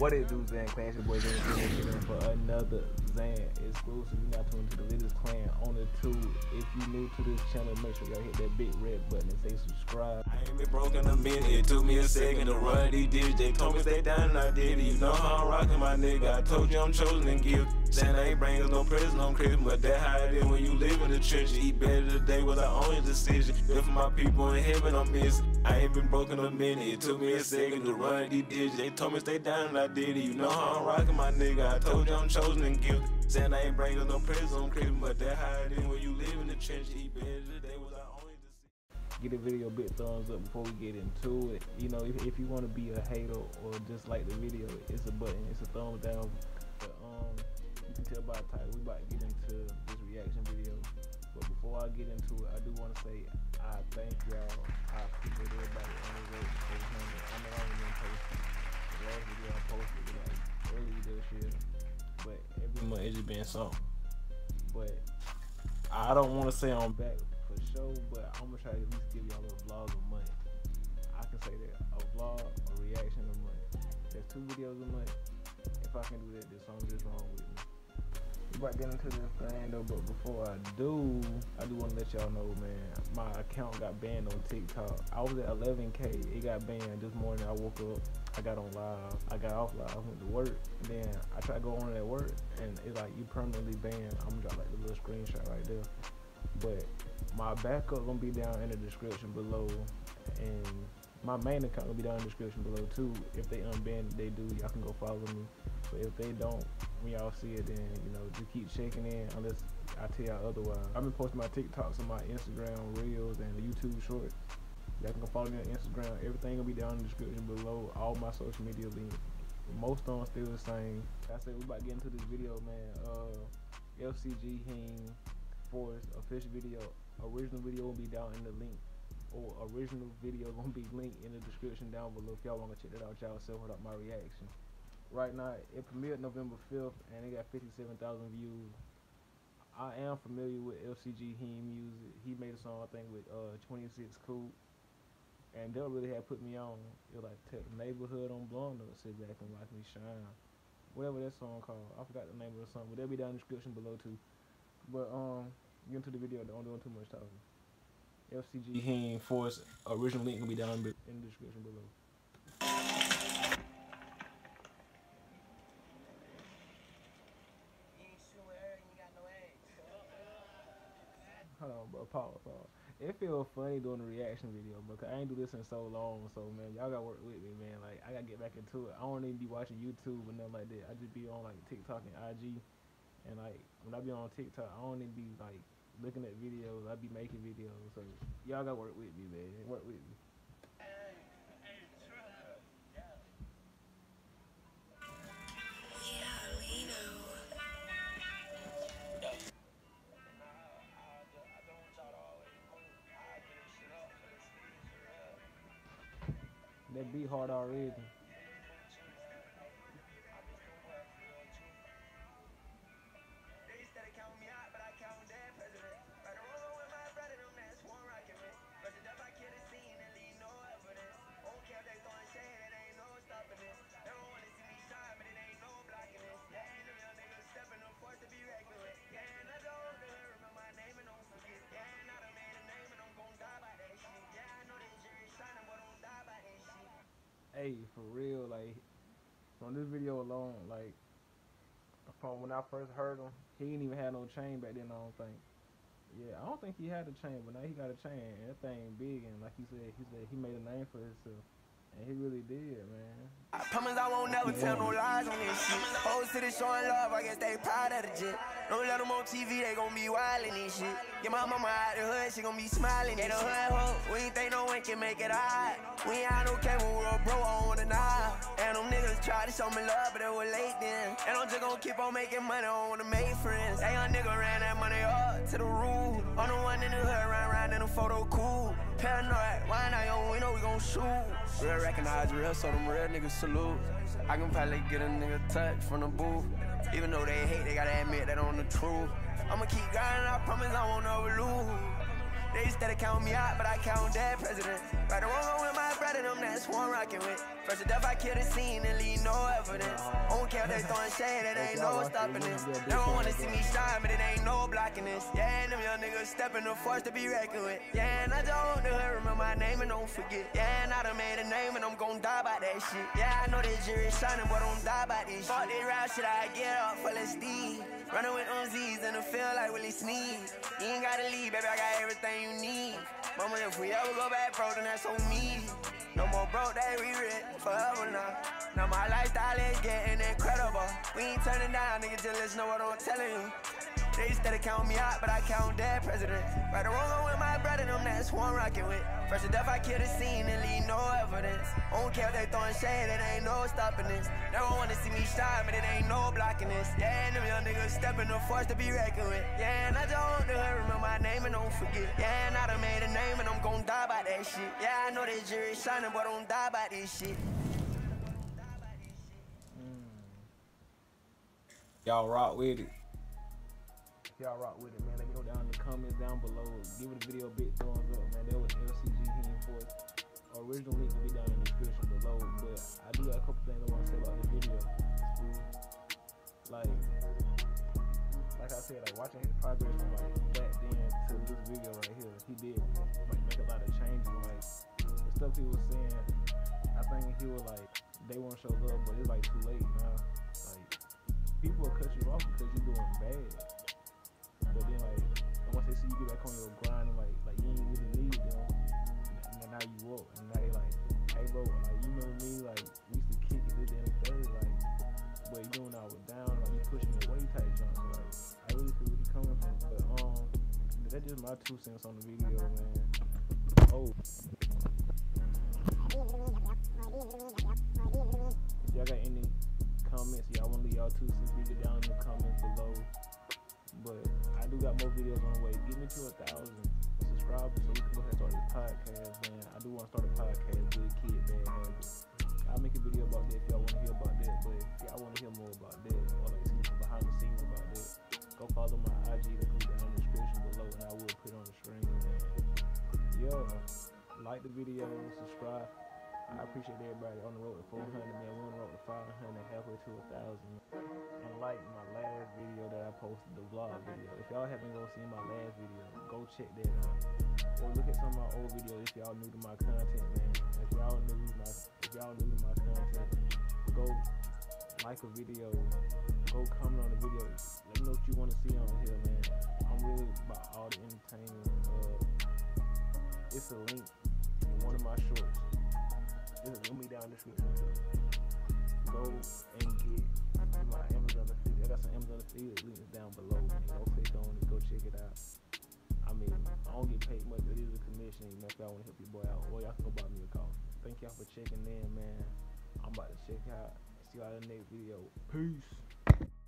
What it do, Xan Clan? Your boy Xan for another Xan Xclusive. You now tuned to the latest clan on the tube. If you new to this channel, make sure y'all hit that big red button and say subscribe. I ain't been broken a minute, it took me a second to run these digits. They told me stay down and I did it. You know how I'm rocking my nigga. I told you I'm chosen and guilty. Saying I ain't bringing no present on Christmas, but that how it is when you live in the trenches. Eat better today was our only decision. If my people in heaven, I'm missing. I ain't been broken a minute, it took me a second to run these digits. They told me stay down and I did it. You know how I'm rocking my nigga. I told you I'm chosen and guilty. Saying I ain't bringing no present on Christmas, but that how it is when you live in the trenches. Eat better today decision. Give the video a big thumbs up before we get into it. You know, if, if you want to be a hater or just like the video, it's a button, it's a thumbs down. But um, you can tell by the title, we about to get into this reaction video. But before I get into it, I do want to say I thank y'all. I appreciate everybody on the road to 400. I know I posting. The last video I posted like early this year, but every month it's just been something. But I don't want to say I'm back sure, but I'm gonna try to at least give y'all a vlog a month. I can say that a vlog, a reaction a month. There's two videos a month. If I can do that, there's something just wrong with me. We about to get into this thing though, but before I do, I do want to let y'all know, man, my account got banned on TikTok. I was at 11k, it got banned this morning. I woke up, I got on live, I got off live, I went to work, then I tried to go on at work, and it's like you permanently banned. I'm gonna drop like the little screenshot right there. But my backup gonna be down in the description below, and my main account gonna be down in the description below too. If they unban it, they do, y'all can go follow me. But if they don't, when y'all see it, then you know just keep checking in unless I tell y'all otherwise. I've been posting my TikToks and my Instagram reels and YouTube shorts. Y'all can go follow me on Instagram. Everything gonna be down in the description below. All my social media links. Most of them still the same. I said we about to get into this video, man. Uh, FCG Heem Official video. Original video will be down in the link. Or original video gonna be linked in the description down below if y'all wanna check that out y'all self without my reaction. Right now it premiered November 5th and it got 57,000 views. I am familiar with FCG Heem music. He made a song I think with uh 26 Cool. And they'll really have put me on. It was like Tech Neighborhood on Blonde or sit back and watch me shine. Whatever that song called. I forgot the name of the song, but they'll be down in the description below too. But um get into the video, don't doing too much talking. FCG Heem Force original link will be down in the description below. Hold on, bro. Pause, pause. It feels funny doing a reaction video, because I ain't do this in so long. So man, y'all gotta work with me, man. Like I gotta get back into it. I don't even be watching YouTube or nothing like that. I just be on like TikTok and IG, and like when I be on TikTok, I don't be like looking at videos. I be making videos. So y'all gotta work with me, man. Work with me. That beat hard already. Hey, for real, like on this video alone, like from when I first heard him, he didn't even have no chain back then. I don't think. Yeah, I don't think he had a chain, but now he got a chain, and that thing big, and like he said, he said he made a name for himself, he really did, man. I promise I won't never tell no lies on this shit. Whole city showing love, I guess they proud of the jet. Don't let them on TV, they gon' be wildin' and shit. Get my mama out the hood, she gon' be smiling. They the hood hoe, we ain't think no one can make it high. We ain't had no cable world, bro, I wanna die. And them niggas try to show me love, but it was late then. And I'm just gon' keep on making money, I don't wanna make friends. That young nigga ran that money up to the roof. I'm the one in the hood, run around in a photo cool. Paranoid, why not yo, we know we gon' shoot. Real recognize real, so them real niggas salute. I can probably get a nigga touch from the booth. Even though they hate, they gotta admit that on the truth. I'ma keep grinding, I promise I won't ever lose. They instead of count me out, but I count dead presidents. Right or wrong, I'm with my brother, them that's one rockin' with. First death, I kill the scene and leave no evidence. I don't care if they throwing shade, it ain't no stopping this. They don't wanna see me shine, but it ain't no blocking this. Yeah, and them young niggas stepping the force to be reckoned with. Yeah, and I just want the hood, remember my name and don't forget. Yeah, and I done made a name and I'm gon' die by that shit. Yeah, I know this jury shining, but don't die by this shit. Fuck this rap shit, I get up of steam. Running with Uzis in the field like Willie Sneeze. You ain't gotta leave, baby, I got everything you need. Mama, if we ever go back bro, then that's on me. No more broke, they we rich forever now. Now my lifestyle is getting incredible. We ain't turning down, nigga, just listen to what I'm telling you. They instead of count me out, but I count dead presidents. Right or wrong, I'm with my brother, them that's one rockin' with. First to death, I kill the scene and leave no evidence. I don't care if they throwing shade, it ain't no stopping this. They don't wanna see me shine, but it ain't no blocking this. Yeah, and them young niggas stepping the force to be reckoned with. Yeah, and I just want hood, remember my name and don't forget. Yeah, and I done made a name and I'm gon' die by that shit. Yeah, I know this jury shining, but don't die by this shit. Mm. Y'all rock with it. Y'all rock with it, man, let me know down in the comments down below. Give the video a big thumbs up, man. That was FCG Heem Force. Original link will be down in the description below. But I do got a couple things I want to say about the video. Like, like I said, like watching his progress from like back then to this video right here, he did like make a lot of changes. Like the stuff he was saying, I think he was like they won't show love, but it's like too late now. Like people will cut you off because you're doing bad. But then like once they see you get back on your grind and like like you ain't really need them, and now you up and now they like, hey bro, like you remember me, like we used to kick it this and third, like but you doing I was down, like you pushing me away type jump. So like I really feel where he coming from. But um that's just my two cents on the video, man. Oh. If y'all got any comments, y'all want to leave y'all two cents, leave it down in the do got more videos on the way. Get me to a thousand subscribers so we can go ahead and start this podcast, man. I do want to start a podcast, Good Kid, Bad Habits. I'll make a video about that if y'all want to hear about that. But if y'all want to hear more about that or like see some behind the scenes about that, go follow my IG comes down in the description below and I will put it on the screen. And yeah, like the video, subscribe. I appreciate everybody on the road to 400, man. We're on the road to 500, halfway to a thousand. And like my last video that I posted, the vlog video. If y'all haven't go seen my last video, go check that out. Or look at some of my old videos if y'all new to my content, man. If y'all new to my if y'all new to my content, go like a video, go comment on the video. Let me know what you want to see on here, man. I'm really about all the entertainment. Uh, it's a link in one of my shorts. Be down description. Go and get my Amazon affiliate. I got some Amazon affiliate links down below, man. Go click on it, go check it out. I mean, I don't get paid much, but it is a commission. You know, if y'all want to help your boy out, or y'all can go buy me a coffee. Thank y'all for checking in, man. I'm about to check out. See y'all in the next video. Peace.